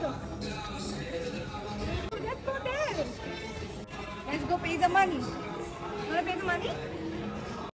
Let's go there. Let's go pay the money. Wanna pay the money?